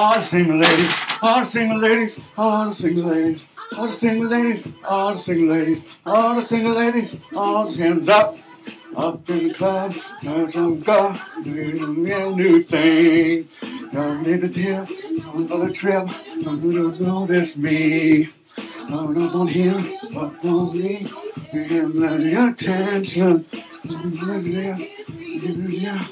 all the single ladies, all the single ladies, all the single ladies, all the single ladies, all the single ladies, all the single ladies, all the hands up. Up in the club, there's some God, doing a new thing. Don't need the tip, on the trip, don't notice me. Not up on him, up on me. You get plenty attention. Yeah, yeah,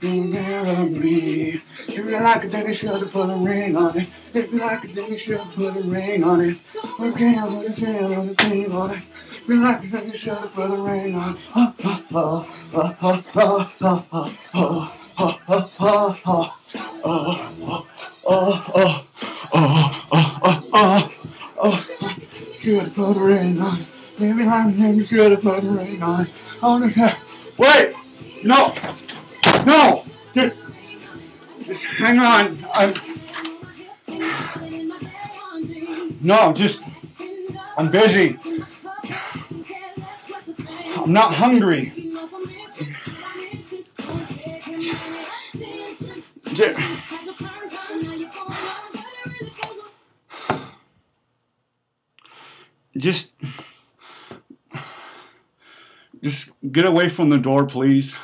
yeah, me. If you like it, then you should put a ring on it. If you like it, then you should put a ring on it. Okay, I'm gonna say I'm gonna on it. If you like it, then you should put a ring on it. Oh, oh, oh, oh, oh, oh, oh, oh, oh, oh, oh, oh, oh, oh, oh, oh, oh, oh, oh, should put a ring on it. Maybe I'm should put a ring on it. On his head. Wait! No! No! Just, just hang on. I'm, no, just, I'm busy. I'm not hungry. Just, just, just get away from the door, please.